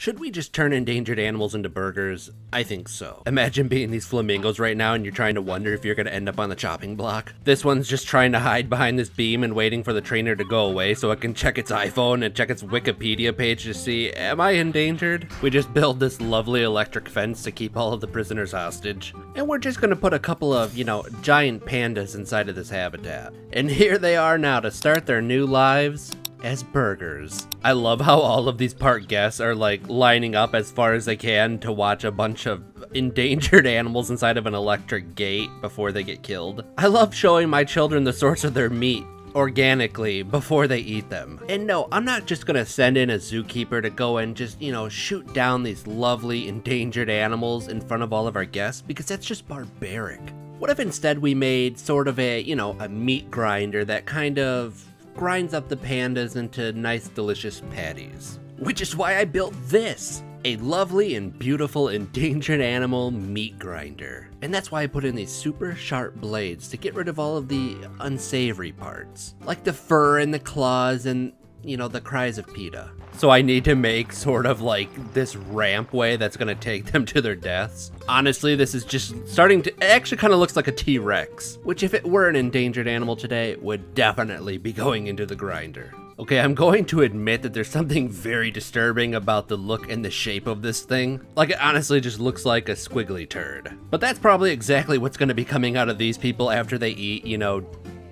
Should we just turn endangered animals into burgers? I think so. Imagine being these flamingos right now and you're trying to wonder if you're gonna end up on the chopping block. This one's just trying to hide behind this beam and waiting for the trainer to go away so it can check its iPhone and check its Wikipedia page to see, am I endangered? We just build this lovely electric fence to keep all of the prisoners hostage. And we're just gonna put a couple of, you know, giant pandas inside of this habitat. And here they are now to start their new lives as burgers. I love how all of these park guests are like lining up as far as they can to watch a bunch of endangered animals inside of an electric gate before they get killed. I love showing my children the source of their meat organically before they eat them. And no, I'm not just gonna send in a zookeeper to go and just, you know, shoot down these lovely endangered animals in front of all of our guests because that's just barbaric. What if instead we made sort of a, you know, a meat grinder that kind of grinds up the pandas into nice delicious patties. Which is why I built this! A lovely and beautiful endangered animal meat grinder. And that's why I put in these super sharp blades to get rid of all of the unsavory parts. Like the fur and the claws and, you know, the cries of PETA. So I need to make sort of like this rampway that's gonna take them to their deaths. Honestly, this is just starting to, it actually kind of looks like a T-Rex, which if it were an endangered animal today, would definitely be going into the grinder. Okay, I'm going to admit that there's something very disturbing about the look and the shape of this thing. Like, it honestly just looks like a squiggly turd. But that's probably exactly what's to be coming out of these people after they eat, you know,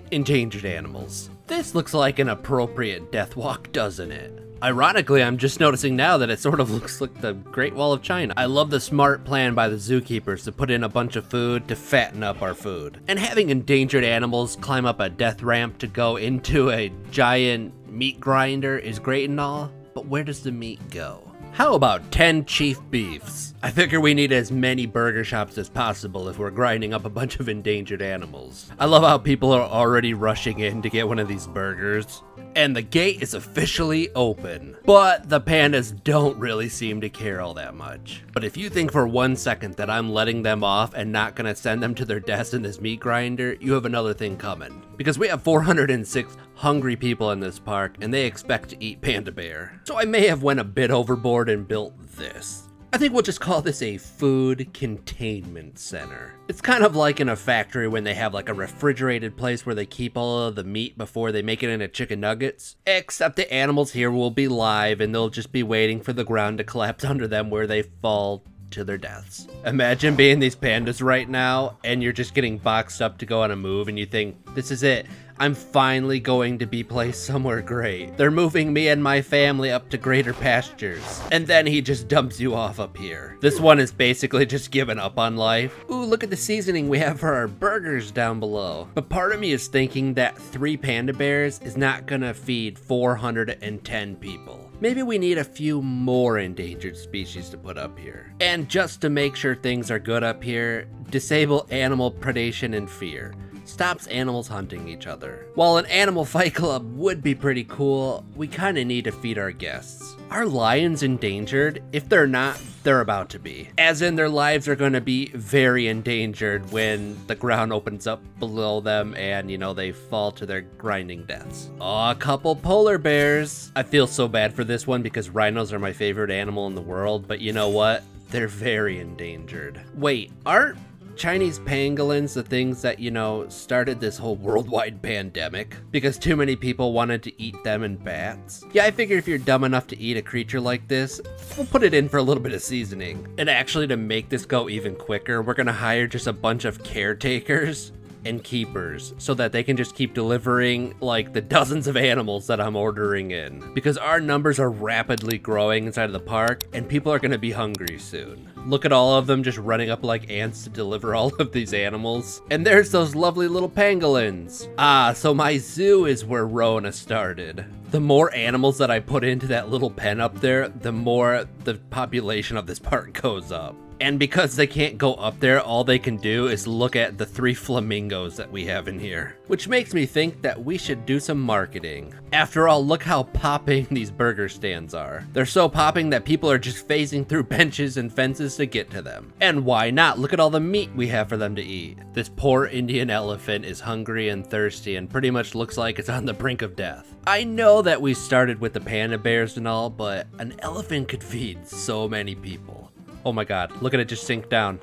endangered animals. This looks like an appropriate death walk, doesn't it? Ironically, I'm just noticing now that it sort of looks like the Great Wall of China. I love the smart plan by the zookeepers to put in a bunch of food to fatten up our food. And having endangered animals climb up a death ramp to go into a giant meat grinder is great and all, but where does the meat go? How about 10 chief beefs? I figure we need as many burger shops as possible if we're grinding up a bunch of endangered animals. I love how people are already rushing in to get one of these burgers. And the gate is officially open. But the pandas don't really seem to care all that much. But if you think for one second that I'm letting them off and not gonna send them to their deaths in this meat grinder, you have another thing coming. Because we have 406 hungry people in this park and they expect to eat panda bear. So I may have went a bit overboard and built this. I think we'll just call this a food containment center. It's kind of like in a factory when they have like a refrigerated place where they keep all of the meat before they make it into chicken nuggets. Except the animals here will be live and they'll just be waiting for the ground to collapse under them where they fall to their deaths. Imagine being these pandas right now and you're just getting boxed up to go on a move and you think, this is it. I'm finally going to be placed somewhere great. They're moving me and my family up to greater pastures. And then he just dumps you off up here. This one is basically just giving up on life. Ooh, look at the seasoning we have for our burgers down below. But part of me is thinking that three panda bears is not gonna feed 410 people. Maybe we need a few more endangered species to put up here. And just to make sure things are good up here, disable animal predation and fear stops animals hunting each other. While an animal fight club would be pretty cool, we kinda need to feed our guests. Are lions endangered? If they're not, they're about to be. As in, their lives are gonna be very endangered when the ground opens up below them and, you know, they fall to their grinding deaths. Oh, a couple polar bears. I feel so bad for this one because rhinos are my favorite animal in the world, but you know what? They're very endangered. Wait, aren't Chinese pangolins the things that, you know, started this whole worldwide pandemic because too many people wanted to eat them and bats. Yeah, I figure if you're dumb enough to eat a creature like this, we'll put it in for a little bit of seasoning. And actually to make this go even quicker, we're gonna hire just a bunch of caretakers and keepers so that they can just keep delivering like the dozens of animals that I'm ordering in. Because our numbers are rapidly growing inside of the park and people are gonna be hungry soon. Look at all of them just running up like ants to deliver all of these animals. And there's those lovely little pangolins. Ah, so my zoo is where Rona started. The more animals that I put into that little pen up there, the more the population of this park goes up. And because they can't go up there, all they can do is look at the three flamingos that we have in here. Which makes me think that we should do some marketing. After all, look how popping these burger stands are. They're so popping that people are just phasing through benches and fences to get to them. And why not? Look at all the meat we have for them to eat. This poor Indian elephant is hungry and thirsty and pretty much looks like it's on the brink of death. I know that we started with the panda bears and all, but an elephant could feed so many people. Oh my god, look at it just sink down.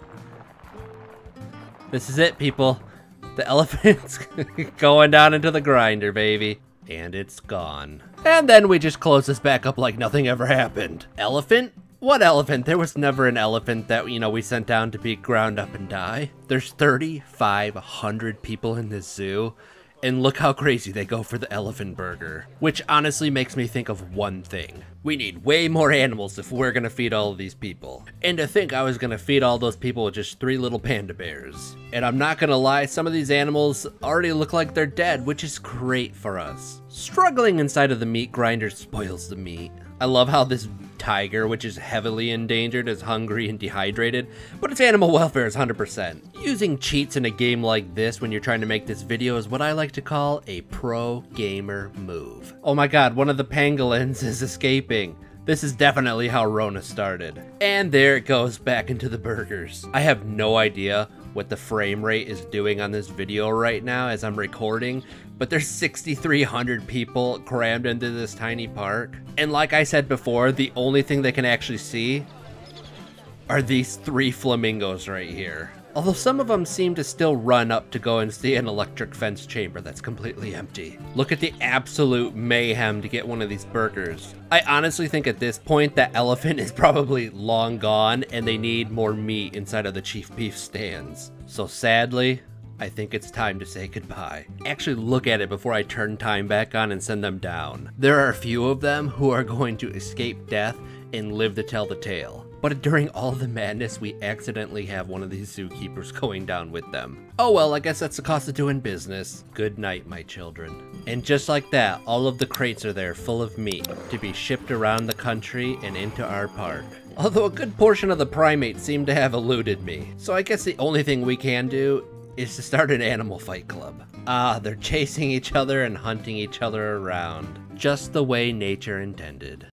This is it, people. The elephant's going down into the grinder, baby. And it's gone. And then we just close this back up like nothing ever happened. Elephant? What elephant? There was never an elephant that, you know, we sent down to be ground up and die. There's 3,500 people in this zoo. And look how crazy they go for the elephant burger. Which honestly makes me think of one thing. We need way more animals if we're gonna feed all of these people. And to think I was gonna feed all those people with just three little panda bears. And I'm not gonna lie, some of these animals already look like they're dead, which is great for us. Struggling inside of the meat grinder spoils the meat. I love how this tiger, which is heavily endangered, is hungry and dehydrated, but its animal welfare is 100%. Using cheats in a game like this when you're trying to make this video is what I like to call a pro gamer move. Oh my god, one of the pangolins is escaping. This is definitely how Rona started. And there it goes back into the burgers. I have no idea what the frame rate is doing on this video right now as I'm recording, but there's 6,300 people crammed into this tiny park. And like I said before, the only thing they can actually see are these three flamingos right here. Although some of them seem to still run up to go and see an electric fence chamber that's completely empty. Look at the absolute mayhem to get one of these burgers. I honestly think at this point that elephant is probably long gone and they need more meat inside of the chief beef stands. So sadly, I think it's time to say goodbye. Actually look at it before I turn time back on and send them down. There are a few of them who are going to escape death and live to tell the tale. But during all the madness, we accidentally have one of these zookeepers going down with them. Oh well, I guess that's the cost of doing business. Good night, my children. And just like that, all of the crates are there full of meat to be shipped around the country and into our park. Although a good portion of the primates seem to have eluded me. So I guess the only thing we can do is to start an animal fight club. Ah, they're chasing each other and hunting each other around, just the way nature intended.